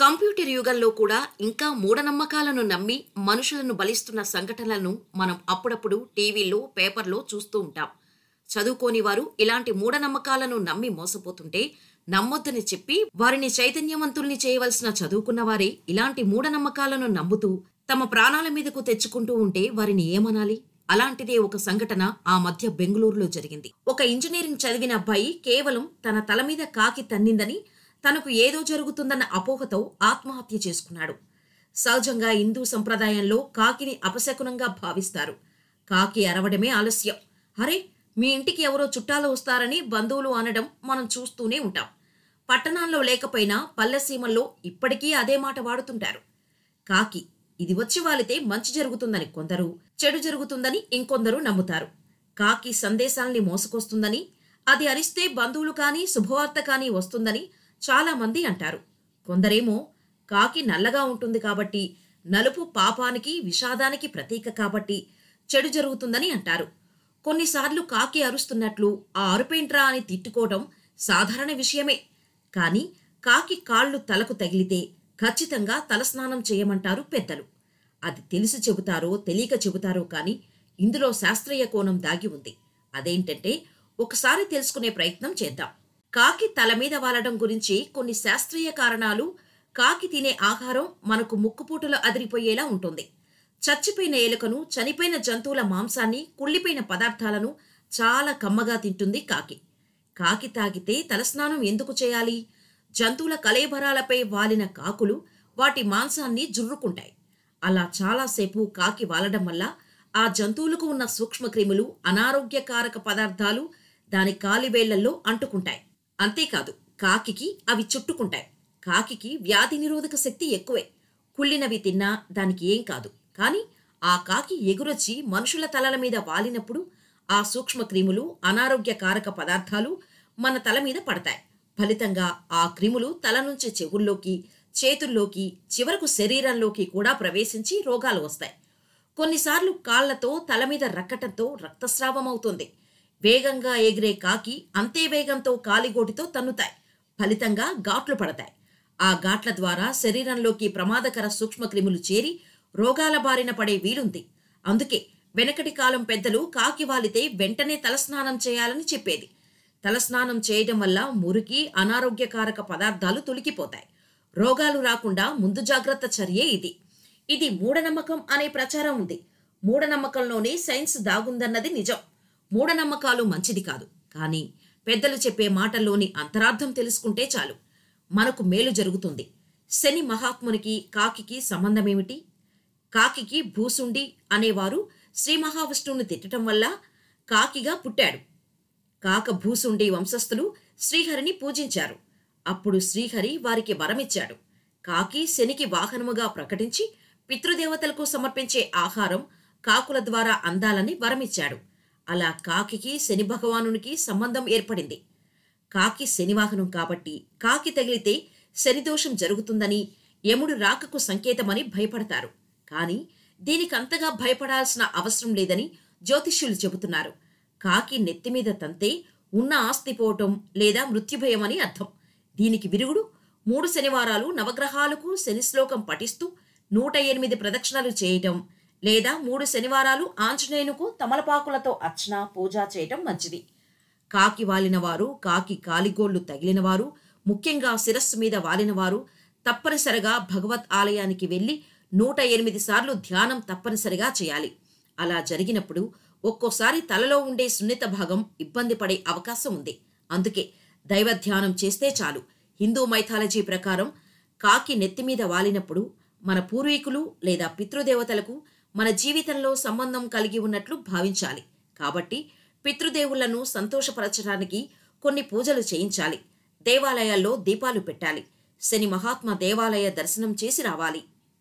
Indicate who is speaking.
Speaker 1: Computer యుగంలో కూడా ఇంకా మూఢనమ్మకాలను నమ్మి మనుషులను బలిస్తున్న సంఘటనలను మనం అప్పుడప్పుడు టీవీల్లో పేపర్లో చూస్తూ ఉంటాం. చదువుకోని వారు ఇలాంటి మూఢనమ్మకాలను నమ్మి మోసపోతుంటే నమ్మొద్దని చెప్పి వారిని చైతన్యవంతుల్ని చేయవలసిన చదువుకున్న వారే ఇలాంటి మూఢనమ్మకాలను నమ్ముతూ తమ ప్రాణాల మీదకు తెచ్చుకుంటూ ఉంటే వారిని ఏమనాలి? అలాంటిదే ఒక సంఘటన ఆ మధ్య బెంగళూరులో జరిగింది. ఒక ఇంజనీరింగ్ చదివిన అబ్బాయి కేవలం తన తల మీద కాకి తన్నిందని తనకు ఏదో జరుగుతుందన్న అపోహతో ఆత్మహత్య చేసుకున్నాడు. సహజంగా హిందూ సంప్రదాయంలో కాకిని అపశకునంగా భావిస్తారు. కాకి అరవడమే ఆలస్యం. అరే మీ ఇంటికి ఎవరో చుట్టాలు వస్తారని బంధువులు అనడం మనం చూస్తూనే ఉంటాం. పట్టణాల్లో లేకపోయినా పల్లెసీమల్లో ఇప్పటికీ అదే మాట వాడుతుంటారు. కాకి ఇది వచ్చి వాలితే మంచి జరుగుతుందని కొందరు చెడు జరుగుతుందని ఇంకొందరు నమ్ముతారు. కాకి సందేశాల్ని మోసుకొస్తుందని అది అరిస్తే బంధువులు కానీ శుభవార్త కానీ వస్తుందని చాలామంది అంటారు. కొందరేమో కాకి నల్లగా ఉంటుంది కాబట్టి నలుపు పాపానికి విషాదానికి ప్రతీక కాబట్టి చెడు జరుగుతుందని అంటారు. కొన్నిసార్లు కాకి అరుస్తున్నట్లు ఆ అరుపేంట్రా అని తిట్టుకోవడం సాధారణ విషయమే. కానీ కాకి కాళ్ళు తలకు తగిలితే ఖచ్చితంగా తలస్నానం చేయమంటారు పెద్దలు. అది తెలిసి చెబుతారో తెలియక చెబుతారో కానీ ఇందులో శాస్త్రీయ కోణం దాగి ఉంది. అదేంటంటే ఒకసారి తెలుసుకునే ప్రయత్నం చేద్దాం. కాకి తల మీద వాలడం గురించి కొన్ని శాస్త్రీయ కారణాలు కాకి తినే ఆహారం మనకు ముక్కుపూటలో అదిరిపోయేలా ఉంటుంది. చచ్చిపోయిన ఎలుకను చనిపోయిన జంతువుల మాంసాన్ని కుళ్ళిపోయిన పదార్థాలను చాలా కమ్మగా తింటుంది కాకి. కాకి తాగితే తలస్నానం ఎందుకు చేయాలి? జంతువుల కలేబరాలపై వాలిన కాకులు వాటి మాంసాన్ని జుర్రుకుంటాయి. అలా చాలాసేపు కాకి వాలడం వల్ల ఆ జంతువులకు ఉన్న సూక్ష్మక్రిములు అనారోగ్యకారక పదార్థాలు దాని కాలివేళ్ళలో అంటుకుంటాయి. అంతేకాదు కాకికి అవి చుట్టుకుంటాయి. కాకికి వ్యాధి నిరోధక శక్తి ఎక్కువే. కుళ్ళినవి తిన్నా దానికి ఏం కాదు. కానీ ఆ కాకి ఎగురొచ్చి మనుషుల తలల మీద వాలినప్పుడు ఆ సూక్ష్మ క్రిములు అనారోగ్యకారక పదార్థాలు మన తల మీద పడతాయి. ఫలితంగా ఆ క్రిములు తల నుంచి చెవుల్లోకి చేతుల్లోకి చివరకు శరీరంలోకి కూడా ప్రవేశించి రోగాలు వస్తాయి. కొన్నిసార్లు కాళ్ళతో తల మీద రక్కటంతో రక్తస్రావం అవుతుంది. వేగంగా ఎగిరే కాకి అంతే వేగంతో కాలిగోటితో తన్నుతాయి. ఫలితంగా ఘాట్లు పడతాయి. ఆ ఘాట్ల ద్వారా శరీరంలోకి ప్రమాదకర సూక్ష్మక్రిములు చేరి రోగాల బారిన పడే వీలుంది. అందుకే వెనకటి కాలం పెద్దలు కాకి వాలితే వెంటనే తలస్నానం చేయాలని చెప్పేది. తలస్నానం చేయడం వల్ల మురికి అనారోగ్యకారక పదార్థాలు తొలికిపోతాయి రోగాలు రాకుండా ముందు జాగ్రత్త చర్యే ఇది. ఇది మూఢనమ్మకం అనే ప్రచారం ఉంది. మూఢనమ్మకంలోనే సైన్స్ దాగుందన్నది నిజం. మూఢనమ్మకాలు మంచిది కాదు. కానీ పెద్దలు చెప్పే మాటల్లోని అంతరార్థం తెలుసుకుంటే చాలు. మనకు మేలు జరుగుతుంది. శని మహాత్మునికి కాకికి సంబంధమేమిటి? కాకికి భూసుండి అనేవారు శ్రీ మహావిష్ణువుని తిట్టడం వల్ల కాకిగా పుట్టాడు. కాక భూసుండి వంశస్థులు శ్రీహరిని పూజించారు. అప్పుడు శ్రీహరి వారికి వరమిచ్చాడు. కాకి శనికి వాహనముగా ప్రకటించి పితృదేవతలకు సమర్పించే ఆహారం కాకుల ద్వారా అందాలని వరమిచ్చాడు. అలా కాకికి శని భగవానునికి సంబంధం ఏర్పడింది. కాకి శనివాహనం కాబట్టి కాకి తగిలితే శనిదోషం జరుగుతుందని యముడు రాకకు సంకేతమని భయపడతారు. కానీ దీనికంతగా భయపడాల్సిన అవసరం లేదని జ్యోతిష్యులు చెబుతున్నారు. కాకి నెత్తిమీద తంతే ఉన్న ఆస్తి పోవటం లేదా మృత్యుభయం అని అర్థం. దీనికి విరుగుడు మూడు శనివారాలు నవగ్రహాలకు శని శ్లోకం పఠిస్తూ నూట ఎనిమిది ప్రదక్షిణలు చేయటం లేదా మూడు శనివారాలు ఆంజనేయునుకు తమలపాకులతో అర్చన పూజ చేయటం మంచిది. కాకి వాలినవారు కాకి కాలిగోళ్ళు తగిలినవారు ముఖ్యంగా శిరస్సు మీద వాలినవారు తప్పనిసరిగా భగవత్ ఆలయానికి వెళ్ళి నూట ఎనిమిది సార్లు ధ్యానం తప్పనిసరిగా చేయాలి. అలా జరిగినప్పుడు ఒక్కోసారి తలలో ఉండే సున్నిత భాగం ఇబ్బంది పడే అవకాశం ఉంది. అందుకే దైవ ధ్యానం చేస్తే చాలు. హిందూ మైథాలజీ ప్రకారం కాకి నెత్తిమీద వాలినప్పుడు మన పూర్వీకులు లేదా పితృదేవతలకు మన జీవితంలో సంబంధం కలిగి ఉన్నట్లు భావించాలి. కాబట్టి పితృదేవులను సంతోషపరచడానికి కొన్ని పూజలు చేయించాలి. దేవాలయాల్లో దీపాలు పెట్టాలి. శని మహాత్మ దేవాలయ దర్శనం చేసి రావాలి.